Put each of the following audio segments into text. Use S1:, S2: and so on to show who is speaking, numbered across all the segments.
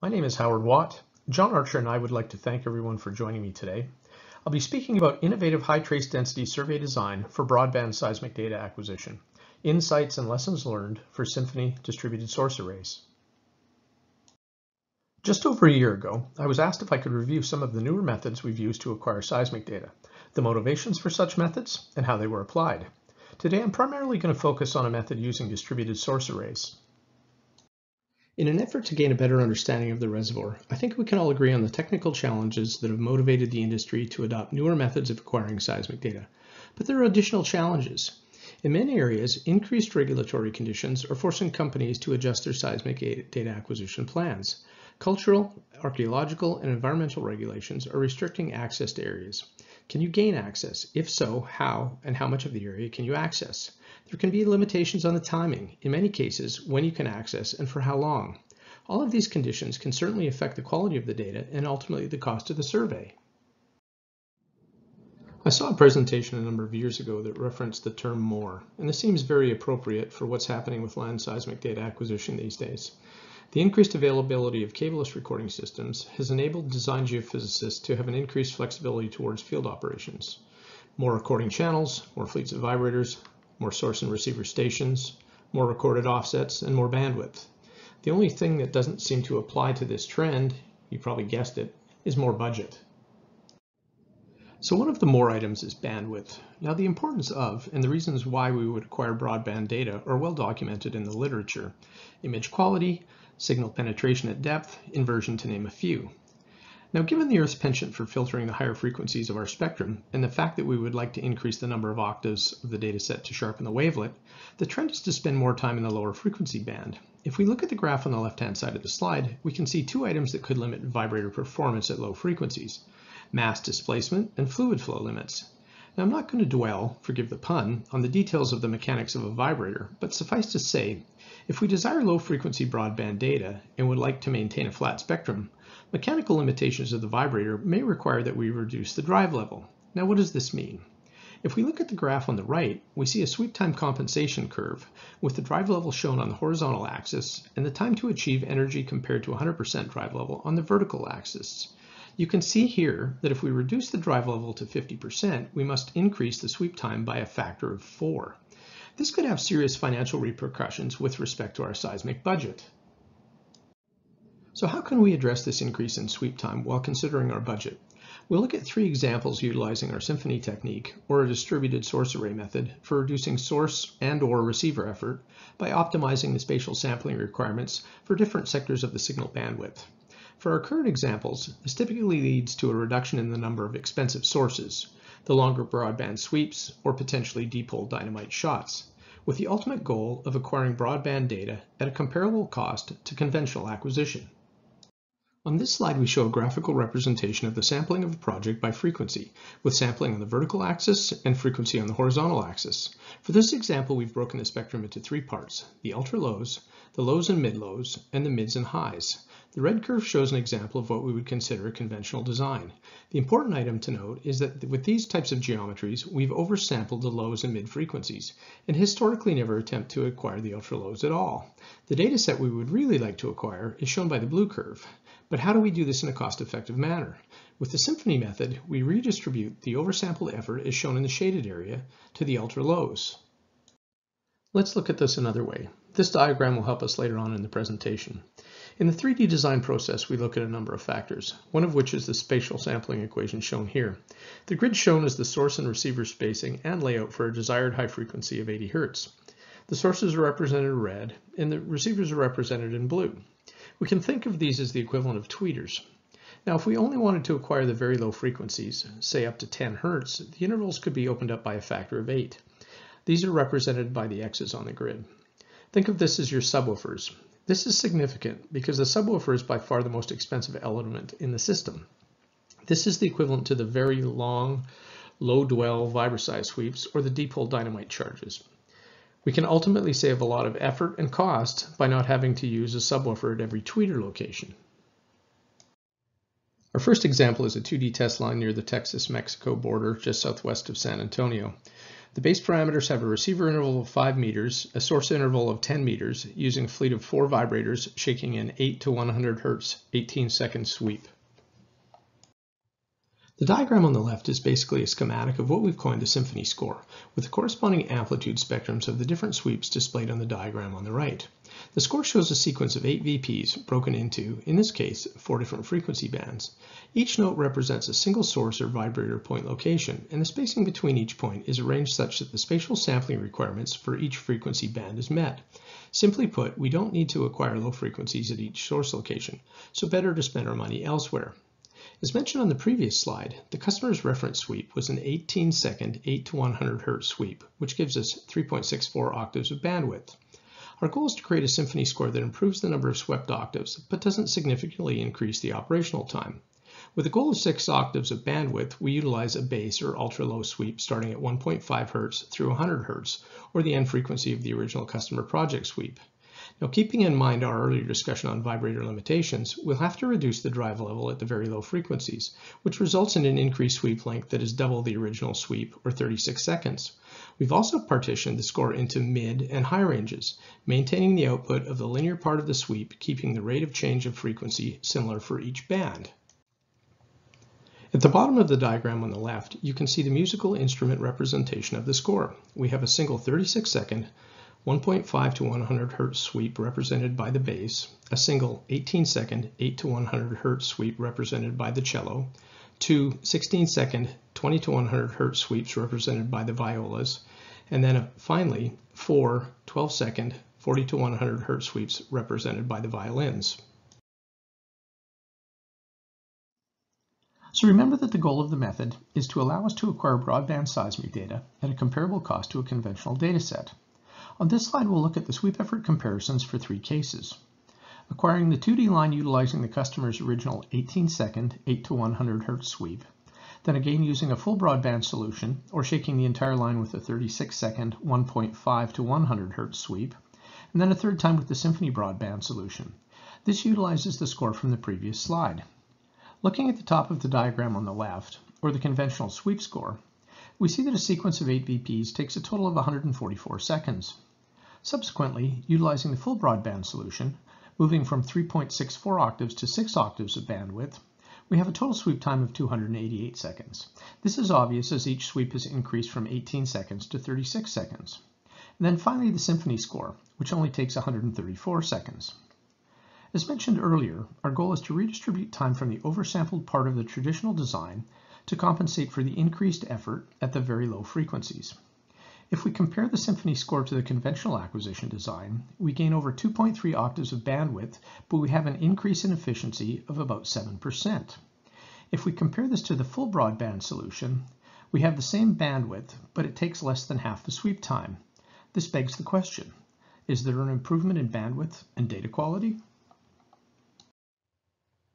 S1: My name is Howard Watt. John Archer and I would like to thank everyone for joining me today. I'll be speaking about innovative high trace density survey design for broadband seismic data acquisition, insights and lessons learned for Symphony distributed source arrays. Just over a year ago, I was asked if I could review some of the newer methods we've used to acquire seismic data, the motivations for such methods, and how they were applied. Today, I'm primarily going to focus on a method using distributed source arrays. In an effort to gain a better understanding of the reservoir, I think we can all agree on the technical challenges that have motivated the industry to adopt newer methods of acquiring seismic data. But there are additional challenges. In many areas, increased regulatory conditions are forcing companies to adjust their seismic data acquisition plans. Cultural, archaeological, and environmental regulations are restricting access to areas. Can you gain access? If so, how and how much of the area can you access? There can be limitations on the timing, in many cases, when you can access and for how long. All of these conditions can certainly affect the quality of the data and ultimately the cost of the survey. I saw a presentation a number of years ago that referenced the term more, and this seems very appropriate for what's happening with land seismic data acquisition these days. The increased availability of cableless recording systems has enabled design geophysicists to have an increased flexibility towards field operations. More recording channels, more fleets of vibrators, more source and receiver stations, more recorded offsets, and more bandwidth. The only thing that doesn't seem to apply to this trend, you probably guessed it, is more budget. So one of the more items is bandwidth. Now the importance of and the reasons why we would acquire broadband data are well documented in the literature. Image quality, signal penetration at depth, inversion to name a few. Now, given the Earth's penchant for filtering the higher frequencies of our spectrum, and the fact that we would like to increase the number of octaves of the data set to sharpen the wavelet, the trend is to spend more time in the lower frequency band. If we look at the graph on the left-hand side of the slide, we can see two items that could limit vibrator performance at low frequencies, mass displacement and fluid flow limits. Now, I'm not going to dwell, forgive the pun, on the details of the mechanics of a vibrator, but suffice to say, if we desire low frequency broadband data and would like to maintain a flat spectrum, Mechanical limitations of the vibrator may require that we reduce the drive level. Now what does this mean? If we look at the graph on the right, we see a sweep time compensation curve with the drive level shown on the horizontal axis and the time to achieve energy compared to 100% drive level on the vertical axis. You can see here that if we reduce the drive level to 50%, we must increase the sweep time by a factor of 4. This could have serious financial repercussions with respect to our seismic budget. So how can we address this increase in sweep time while considering our budget? We'll look at three examples utilizing our Symphony technique or a distributed source array method for reducing source and or receiver effort by optimizing the spatial sampling requirements for different sectors of the signal bandwidth. For our current examples, this typically leads to a reduction in the number of expensive sources, the longer broadband sweeps, or potentially dipole dynamite shots, with the ultimate goal of acquiring broadband data at a comparable cost to conventional acquisition. On this slide, we show a graphical representation of the sampling of a project by frequency, with sampling on the vertical axis and frequency on the horizontal axis. For this example, we've broken the spectrum into three parts, the ultra-lows, the lows and mid-lows, and the mids and highs. The red curve shows an example of what we would consider a conventional design. The important item to note is that with these types of geometries, we've oversampled the lows and mid frequencies, and historically never attempt to acquire the ultra-lows at all. The data set we would really like to acquire is shown by the blue curve. But how do we do this in a cost-effective manner? With the Symphony method, we redistribute the oversampled effort as shown in the shaded area to the ultra-lows. Let's look at this another way. This diagram will help us later on in the presentation. In the 3D design process, we look at a number of factors, one of which is the spatial sampling equation shown here. The grid shown is the source and receiver spacing and layout for a desired high frequency of 80 Hz. The sources are represented in red, and the receivers are represented in blue. We can think of these as the equivalent of tweeters. Now, if we only wanted to acquire the very low frequencies, say up to 10 Hertz, the intervals could be opened up by a factor of 8. These are represented by the X's on the grid. Think of this as your subwoofers. This is significant because the subwoofer is by far the most expensive element in the system. This is the equivalent to the very long, low dwell Vibroseis sweeps or the deep dipole dynamite charges. We can ultimately save a lot of effort and cost by not having to use a subwoofer at every tweeter location. Our first example is a 2D test line near the Texas-Mexico border just southwest of San Antonio. The base parameters have a receiver interval of 5 meters, a source interval of 10 meters, using a fleet of four vibrators shaking an 8 to 100 Hz 18 second sweep. The diagram on the left is basically a schematic of what we've coined the symphony score, with the corresponding amplitude spectrums of the different sweeps displayed on the diagram on the right. The score shows a sequence of eight VPs broken into, in this case, four different frequency bands. Each note represents a single source or vibrator point location, and the spacing between each point is arranged such that the spatial sampling requirements for each frequency band is met. Simply put, we don't need to acquire low frequencies at each source location, so better to spend our money elsewhere. As mentioned on the previous slide, the customer's reference sweep was an 18 second 8 to 100 Hz sweep, which gives us 3.64 octaves of bandwidth. Our goal is to create a symphony score that improves the number of swept octaves, but doesn't significantly increase the operational time. With a goal of 6 octaves of bandwidth, we utilize a bass or ultra-low sweep starting at 1.5 Hz through 100 Hz, or the end frequency of the original customer project sweep. Now keeping in mind our earlier discussion on vibrator limitations, we'll have to reduce the drive level at the very low frequencies, which results in an increased sweep length that is double the original sweep, or 36 seconds. We've also partitioned the score into mid and high ranges, maintaining the output of the linear part of the sweep, keeping the rate of change of frequency similar for each band. At the bottom of the diagram on the left, you can see the musical instrument representation of the score. We have a single 36 second 1.5 to 100 Hz sweep represented by the bass, a single 18 second 8 to 100 Hz sweep represented by the cello, two 16 second 20 to 100 Hz sweeps represented by the violas, and then finally four 12 second 40 to 100 Hz sweeps represented by the violins. So remember that the goal of the method is to allow us to acquire broadband seismic data at a comparable cost to a conventional dataset. On this slide, we'll look at the sweep effort comparisons for three cases. Acquiring the 2D line utilizing the customer's original 18 second 8 to 100 Hz sweep, then again using a full broadband solution or shaking the entire line with a 36 second 1.5 to 100 Hz sweep, and then a third time with the Symphony broadband solution. This utilizes the score from the previous slide. Looking at the top of the diagram on the left, or the conventional sweep score, we see that a sequence of 8 VPs takes a total of 144 seconds. Subsequently, utilizing the full broadband solution, moving from 3.64 octaves to 6 octaves of bandwidth, we have a total sweep time of 288 seconds. This is obvious as each sweep has increased from 18 seconds to 36 seconds. And then finally the symphony score, which only takes 134 seconds. As mentioned earlier, our goal is to redistribute time from the oversampled part of the traditional design to compensate for the increased effort at the very low frequencies. If we compare the symphony score to the conventional acquisition design, we gain over 2.3 octaves of bandwidth, but we have an increase in efficiency of about 7%. If we compare this to the full broadband solution, we have the same bandwidth, but it takes less than half the sweep time. This begs the question, is there an improvement in bandwidth and data quality?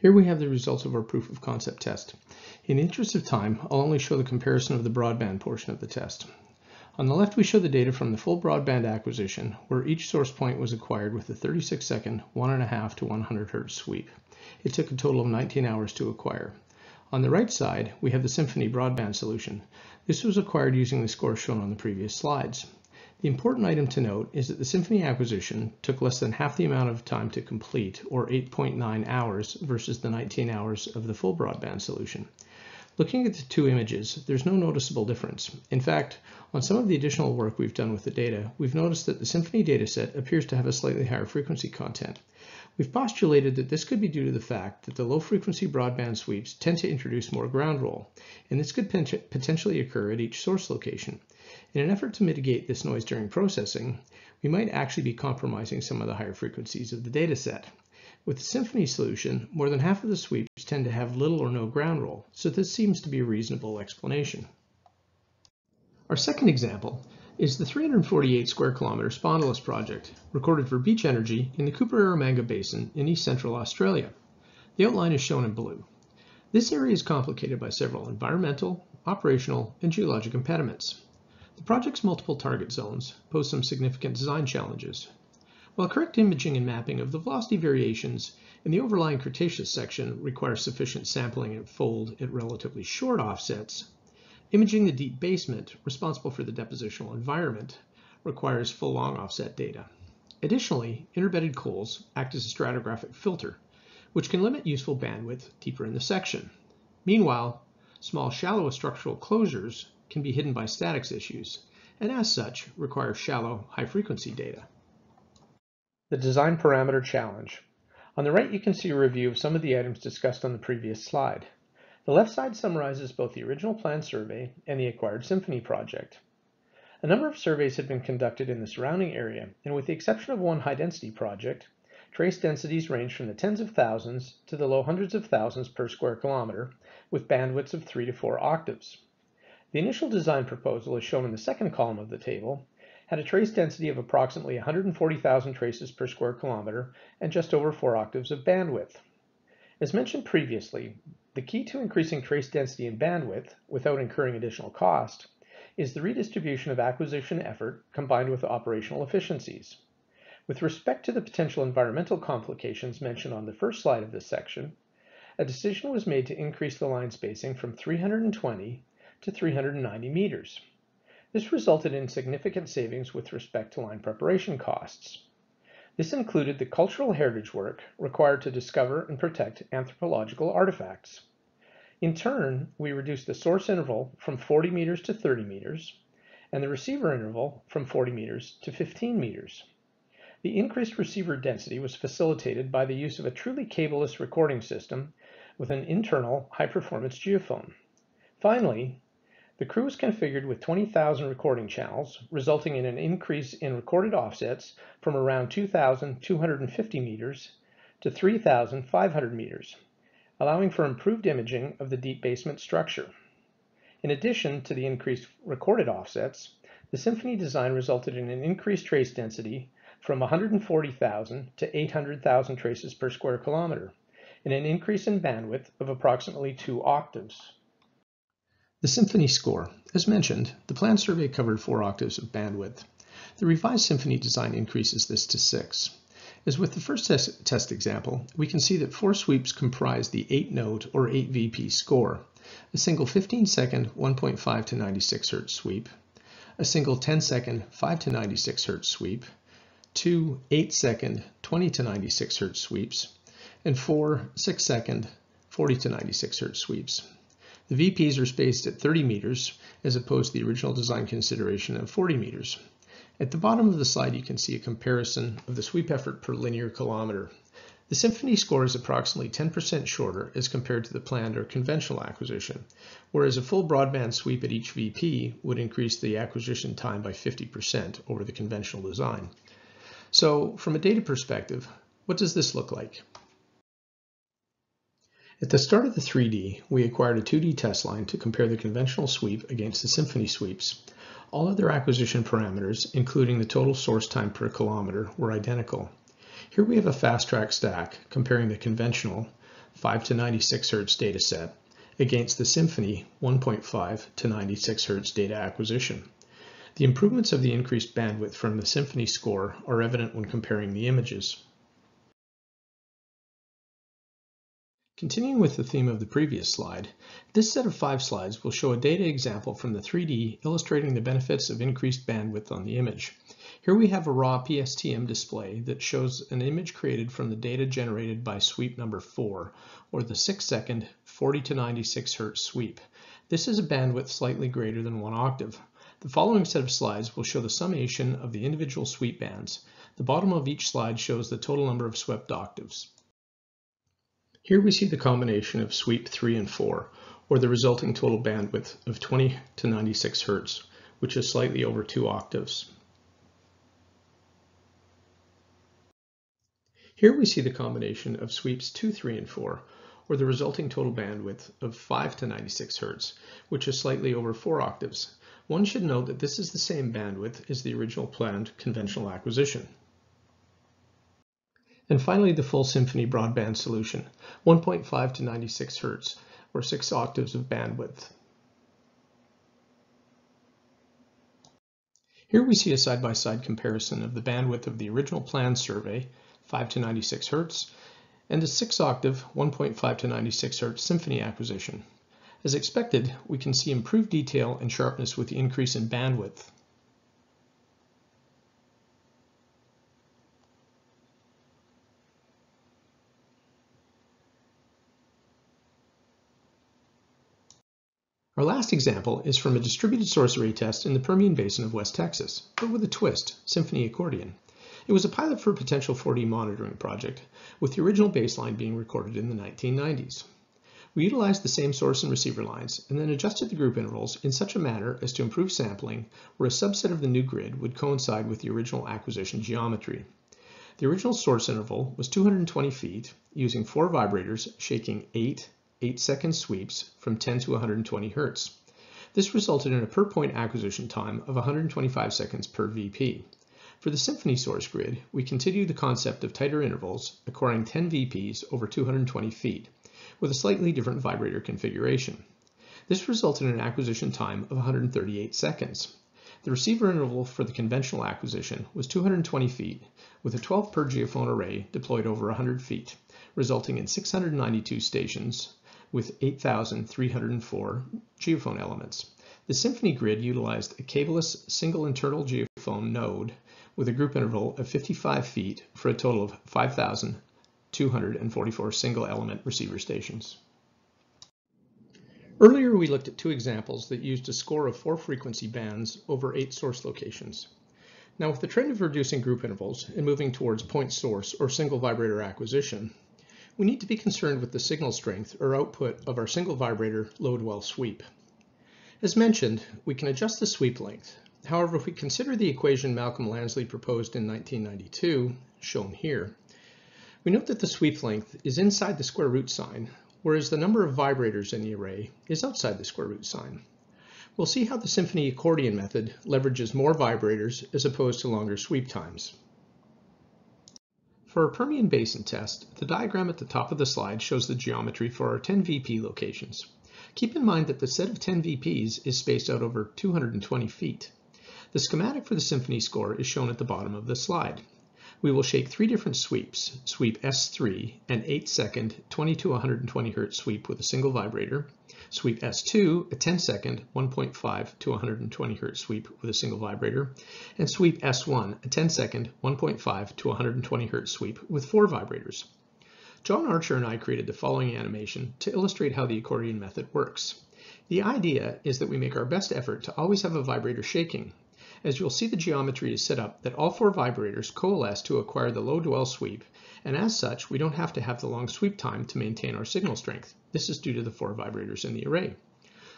S1: Here we have the results of our proof of concept test. In the interest of time, I'll only show the comparison of the broadband portion of the test. On the left, we show the data from the full broadband acquisition, where each source point was acquired with a 36 second, 1.5 to 100 Hz sweep. It took a total of 19 hours to acquire. On the right side, we have the Symphony broadband solution. This was acquired using the score shown on the previous slides. The important item to note is that the Symphony acquisition took less than half the amount of time to complete, or 8.9 hours, versus the 19 hours of the full broadband solution. Looking at the two images, there's no noticeable difference. In fact, on some of the additional work we've done with the data, we've noticed that the Symphony dataset appears to have a slightly higher frequency content. We've postulated that this could be due to the fact that the low frequency broadband sweeps tend to introduce more ground roll, and this could potentially occur at each source location. In an effort to mitigate this noise during processing, we might actually be compromising some of the higher frequencies of the dataset. With the Symphony solution, more than half of the sweeps tend to have little or no ground roll, so this seems to be a reasonable explanation. Our second example is the 348 square kilometer Spondylus project, recorded for Beach Energy in the Cooper Eromanga Basin in east central Australia. The outline is shown in blue. This area is complicated by several environmental, operational, and geologic impediments. The project's multiple target zones pose some significant design challenges, while correct imaging and mapping of the velocity variations in the overlying Cretaceous section requires sufficient sampling and fold at relatively short offsets, Imaging the deep basement, responsible for the depositional environment, requires full long offset data. Additionally, interbedded coals act as a stratigraphic filter, which can limit useful bandwidth deeper in the section. Meanwhile, small shallow structural closures can be hidden by statics issues, and as such, require shallow high-frequency data. The Design Parameter Challenge. On the right, you can see a review of some of the items discussed on the previous slide. The left side summarizes both the original plan survey and the acquired Symphony project. A number of surveys have been conducted in the surrounding area, and with the exception of one high-density project, trace densities range from the tens of thousands to the low hundreds of thousands per square kilometer, with bandwidths of 3 to 4 octaves. The initial design proposal, is shown in the second column of the table, had a trace density of approximately 140,000 traces per square kilometer and just over 4 octaves of bandwidth. As mentioned previously, the key to increasing trace density and bandwidth without incurring additional cost is the redistribution of acquisition effort combined with operational efficiencies. With respect to the potential environmental complications mentioned on the first slide of this section, a decision was made to increase the line spacing from 320 to 390 meters. This resulted in significant savings with respect to line preparation costs. This included the cultural heritage work required to discover and protect anthropological artifacts. In turn, we reduced the source interval from 40 meters to 30 meters, and the receiver interval from 40 meters to 15 meters. The increased receiver density was facilitated by the use of a truly cableless recording system with an internal high-performance geophone. Finally, the crew was configured with 20,000 recording channels, resulting in an increase in recorded offsets from around 2,250 meters to 3,500 meters allowing for improved imaging of the deep basement structure. In addition to the increased recorded offsets, the Symphony design resulted in an increased trace density from 140,000 to 800,000 traces per square kilometer, and an increase in bandwidth of approximately 2 octaves. The Symphony score. As mentioned, the plan survey covered 4 octaves of bandwidth. The revised Symphony design increases this to 6. As with the first test, test example, we can see that four sweeps comprise the 8-note or 8VP score, a single 15-second 1.5 to 96 Hz sweep, a single 10-second 5 to 96 Hz sweep, two 8-second 20 to 96 Hz sweeps, and four 6-second 40 to 96 Hz sweeps. The VPs are spaced at 30 meters as opposed to the original design consideration of 40 meters. At the bottom of the slide, you can see a comparison of the sweep effort per linear kilometer. The Symphony score is approximately 10% shorter as compared to the planned or conventional acquisition, whereas a full broadband sweep at each VP would increase the acquisition time by 50% over the conventional design. So from a data perspective, what does this look like? At the start of the 3D, we acquired a 2D test line to compare the conventional sweep against the Symphony sweeps. All other acquisition parameters, including the total source time per kilometer, were identical. Here we have a fast track stack comparing the conventional 5 to 96 Hz dataset against the Symphony 1.5 to 96 Hz data acquisition. The improvements of the increased bandwidth from the Symphony score are evident when comparing the images. Continuing with the theme of the previous slide, this set of five slides will show a data example from the 3D illustrating the benefits of increased bandwidth on the image. Here we have a raw PSTM display that shows an image created from the data generated by sweep number 4, or the 6-second 40 to 96 Hz sweep. This is a bandwidth slightly greater than 1 octave. The following set of slides will show the summation of the individual sweep bands. The bottom of each slide shows the total number of swept octaves. Here we see the combination of sweep 3 and 4, or the resulting total bandwidth of 20 to 96 Hz, which is slightly over 2 octaves. Here we see the combination of sweeps 2, 3, and 4, or the resulting total bandwidth of 5 to 96 Hz, which is slightly over 4 octaves. One should note that this is the same bandwidth as the original planned conventional acquisition. And finally, the full symphony broadband solution, 1.5 to 96 Hertz, or 6 octaves of bandwidth. Here we see a side-by-side -side comparison of the bandwidth of the original plan survey, 5 to 96 Hertz, and the 6 octave 1.5 to 96 Hertz symphony acquisition. As expected, we can see improved detail and sharpness with the increase in bandwidth. Our last example is from a distributed source array test in the Permian Basin of West Texas, but with a twist, Symphony Accordion. It was a pilot for a potential 4D monitoring project, with the original baseline being recorded in the 1990s. We utilized the same source and receiver lines and then adjusted the group intervals in such a manner as to improve sampling where a subset of the new grid would coincide with the original acquisition geometry. The original source interval was 220 feet using four vibrators shaking 8, 8 second sweeps from 10 to 120 Hertz. This resulted in a per point acquisition time of 125 seconds per VP. For the Symphony source grid, we continue the concept of tighter intervals, acquiring 10 VPs over 220 feet, with a slightly different vibrator configuration. This resulted in an acquisition time of 138 seconds. The receiver interval for the conventional acquisition was 220 feet, with a 12 per geophone array deployed over 100 feet, resulting in 692 stations, with 8,304 geophone elements. The Symphony grid utilized a cableless single internal geophone node with a group interval of 55 feet for a total of 5,244 single element receiver stations. Earlier we looked at two examples that used a score of four frequency bands over eight source locations. Now with the trend of reducing group intervals and moving towards point source or single vibrator acquisition, we need to be concerned with the signal strength or output of our single vibrator low dwell sweep. As mentioned, we can adjust the sweep length. However, if we consider the equation Malcolm Lansley proposed in 1992, shown here, we note that the sweep length is inside the square root sign, whereas the number of vibrators in the array is outside the square root sign. We'll see how the Symphony accordion method leverages more vibrators as opposed to longer sweep times. For our Permian Basin test, the diagram at the top of the slide shows the geometry for our 10 VP locations. Keep in mind that the set of 10 VPs is spaced out over 220 feet. The schematic for the Symphony score is shown at the bottom of the slide. We will shake three different sweeps, sweep S3, an 8 second 20 to 120 Hz sweep with a single vibrator, Sweep S2, a 10 second 1.5 to 120 Hz sweep with a single vibrator, and Sweep S1, a 10 second 1.5 to 120 Hz sweep with four vibrators. John Archer and I created the following animation to illustrate how the accordion method works. The idea is that we make our best effort to always have a vibrator shaking. As you'll see the geometry is set up that all four vibrators coalesce to acquire the low dwell sweep and as such, we don't have to have the long sweep time to maintain our signal strength. This is due to the four vibrators in the array.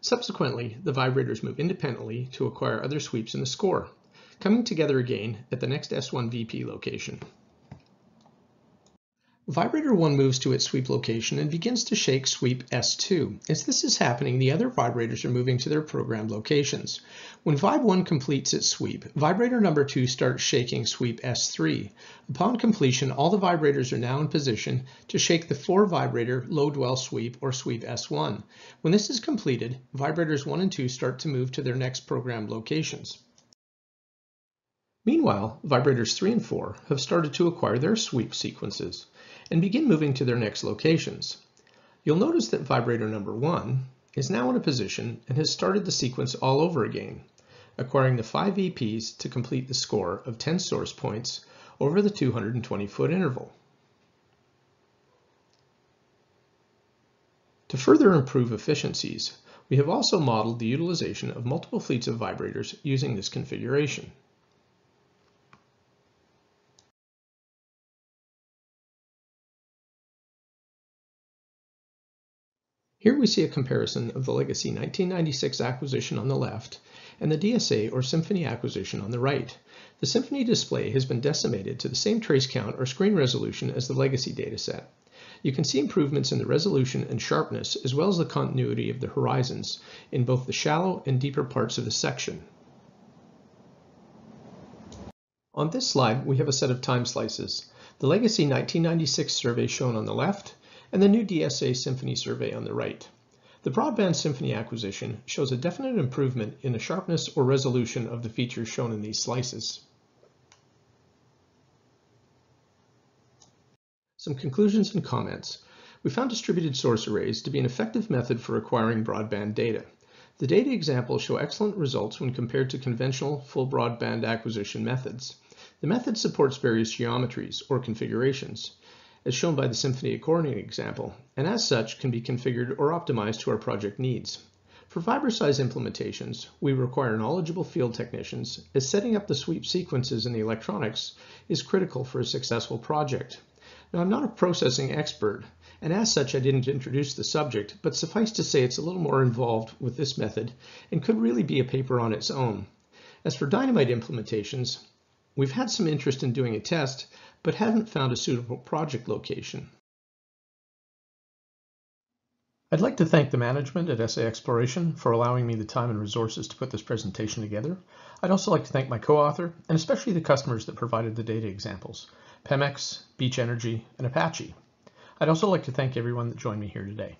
S1: Subsequently, the vibrators move independently to acquire other sweeps in the score, coming together again at the next S1 VP location. Vibrator 1 moves to its sweep location and begins to shake sweep S2. As this is happening, the other vibrators are moving to their programmed locations. When Vib 1 completes its sweep, vibrator number 2 starts shaking sweep S3. Upon completion, all the vibrators are now in position to shake the 4 vibrator low dwell sweep or sweep S1. When this is completed, vibrators 1 and 2 start to move to their next programmed locations. Meanwhile, vibrators 3 and 4 have started to acquire their sweep sequences and begin moving to their next locations. You'll notice that vibrator number 1 is now in a position and has started the sequence all over again, acquiring the 5 VPs to complete the score of 10 source points over the 220 foot interval. To further improve efficiencies, we have also modeled the utilization of multiple fleets of vibrators using this configuration. Here we see a comparison of the legacy 1996 acquisition on the left and the DSA or Symphony acquisition on the right. The Symphony display has been decimated to the same trace count or screen resolution as the legacy dataset. You can see improvements in the resolution and sharpness as well as the continuity of the horizons in both the shallow and deeper parts of the section. On this slide, we have a set of time slices. The legacy 1996 survey shown on the left and the new DSA Symphony survey on the right. The Broadband Symphony acquisition shows a definite improvement in the sharpness or resolution of the features shown in these slices. Some conclusions and comments. we found distributed source arrays to be an effective method for acquiring broadband data. The data examples show excellent results when compared to conventional full broadband acquisition methods. The method supports various geometries or configurations, as shown by the Symphony Accordion example, and as such can be configured or optimized to our project needs. For Vibroseis implementations, we require knowledgeable field technicians as setting up the sweep sequences in the electronics is critical for a successful project. Now, I'm not a processing expert, and as such I didn't introduce the subject, but suffice to say it's a little more involved with this method and could really be a paper on its own. As for dynamite implementations, we've had some interest in doing a test, but haven't found a suitable project location. I'd like to thank the management at SA Exploration for allowing me the time and resources to put this presentation together. I'd also like to thank my co-author, and especially the customers that provided the data examples, Pemex, Beach Energy, and Apache. I'd also like to thank everyone that joined me here today.